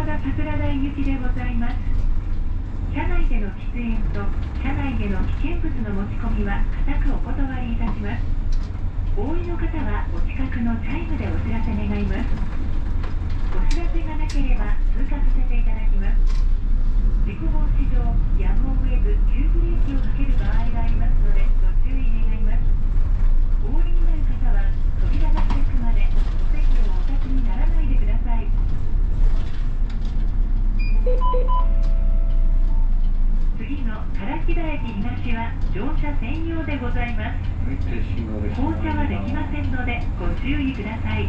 小山田桜台行きでございます。車内での喫煙と車内での危険物の持ち込みは固くお断りいたします。お降りの方はお近くのチャイムでお知らせ願います。お知らせがなければ通過させていただきます。事故防止上、やむを得ず急ブレーキをかける場合がありますのでご注意願います。お降りになる方は扉が開くまでお席をお立ちにならないでください。次の唐木田駅東は乗車専用でございます。降車はできませんのでご注意ください、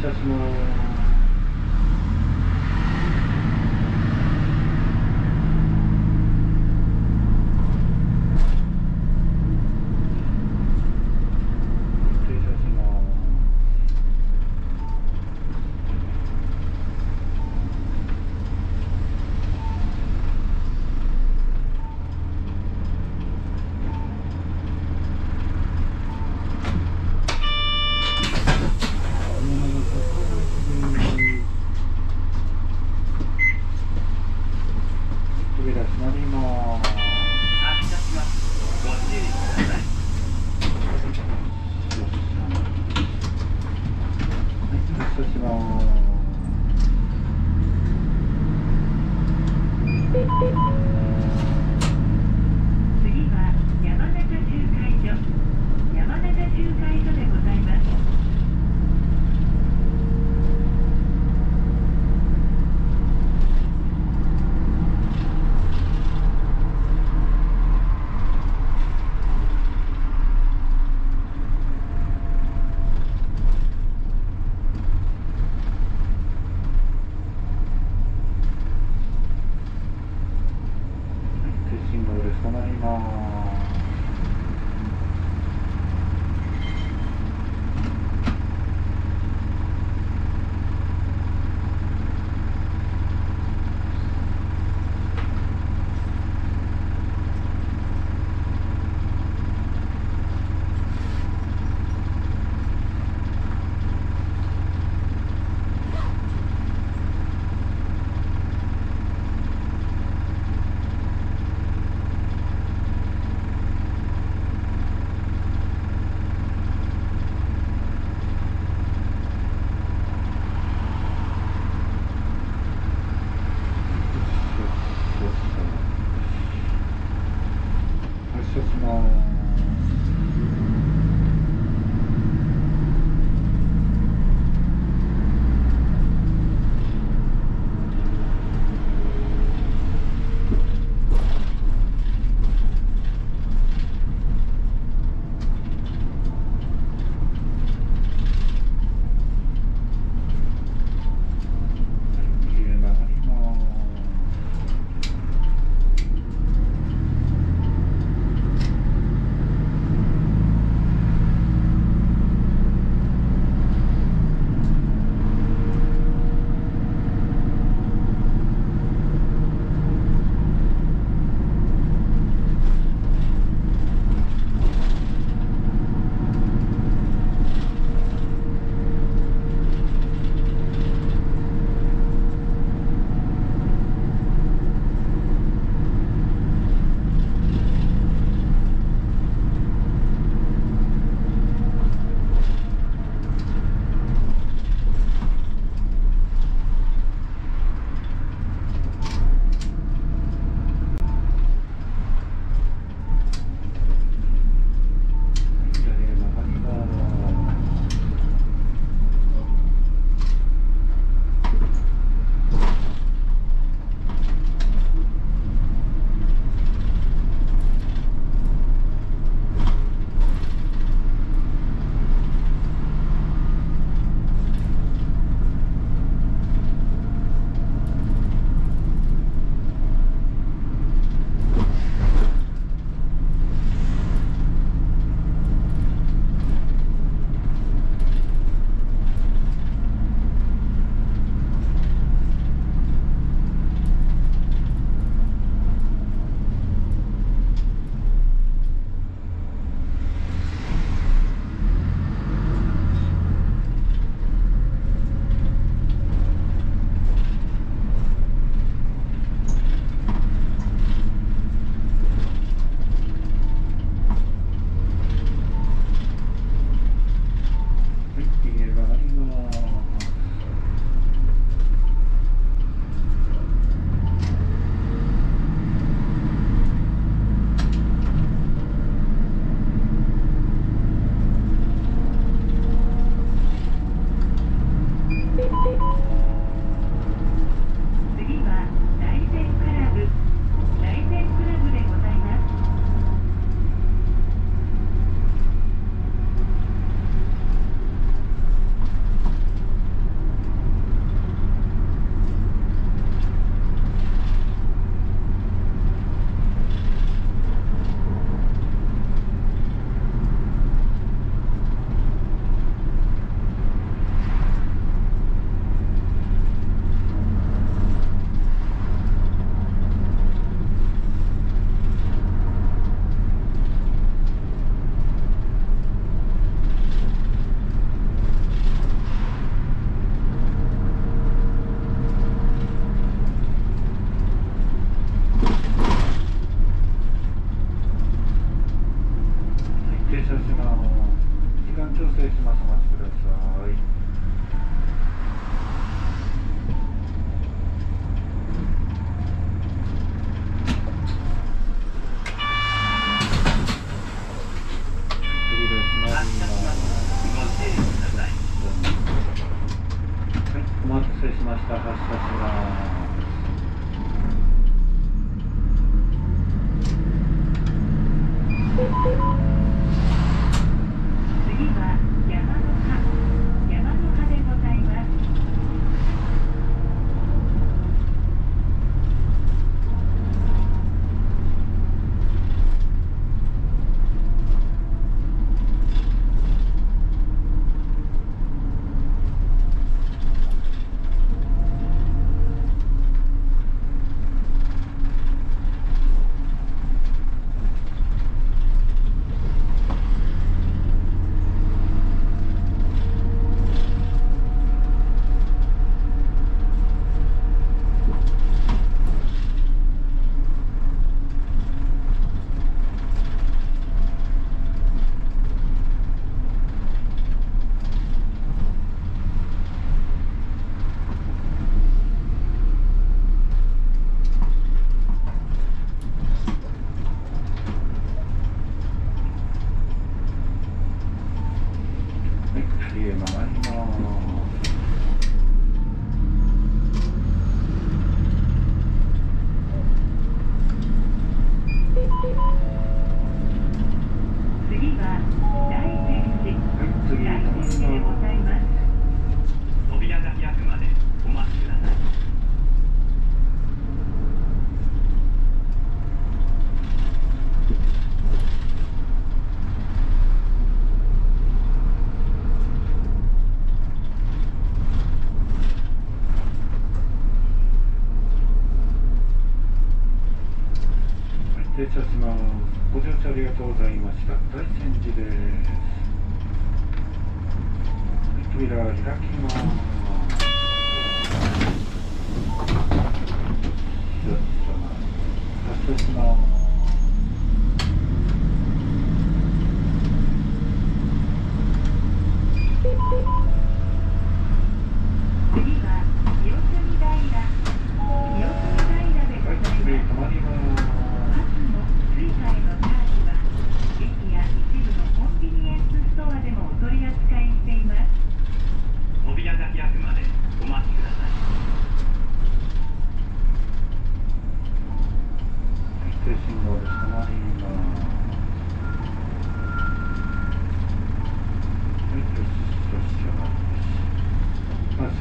発車し small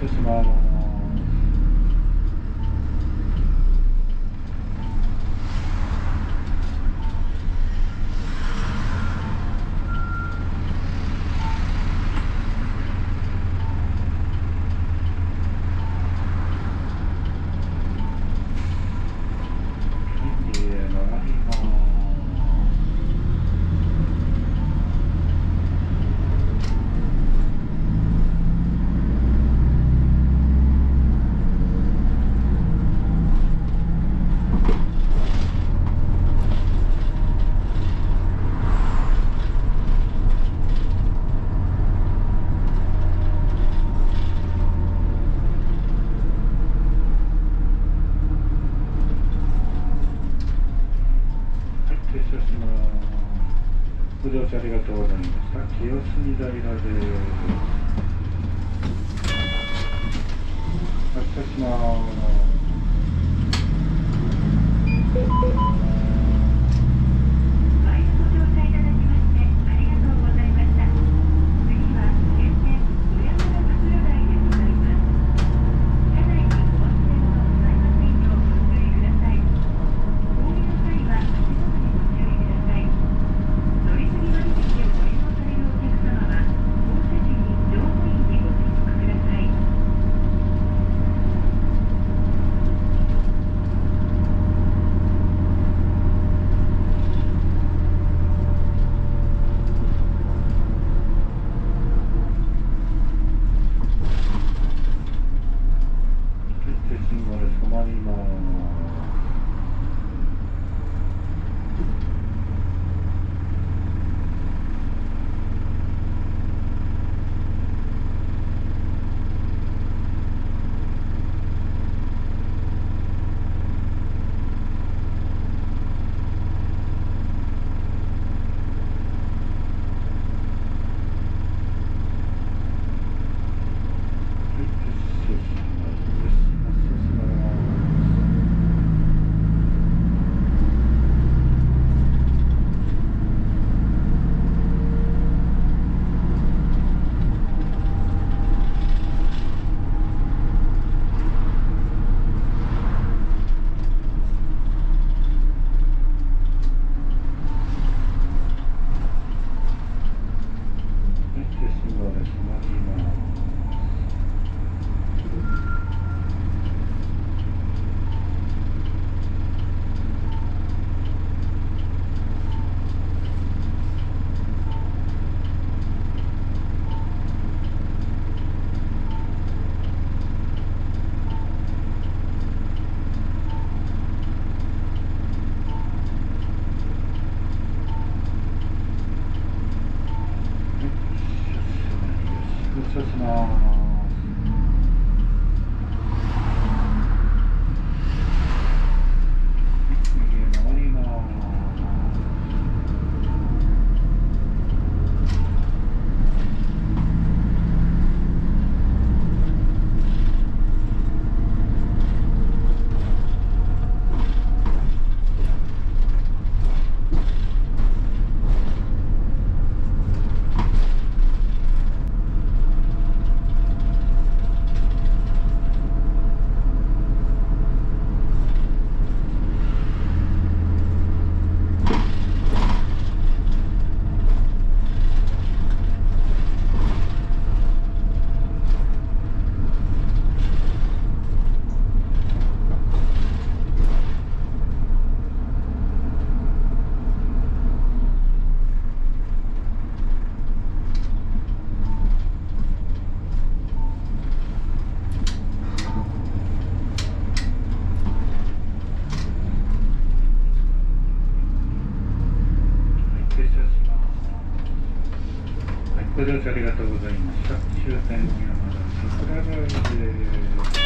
just about 고맙습니다이라데 아타시마 long ありがとうございました。終点桜川駅です。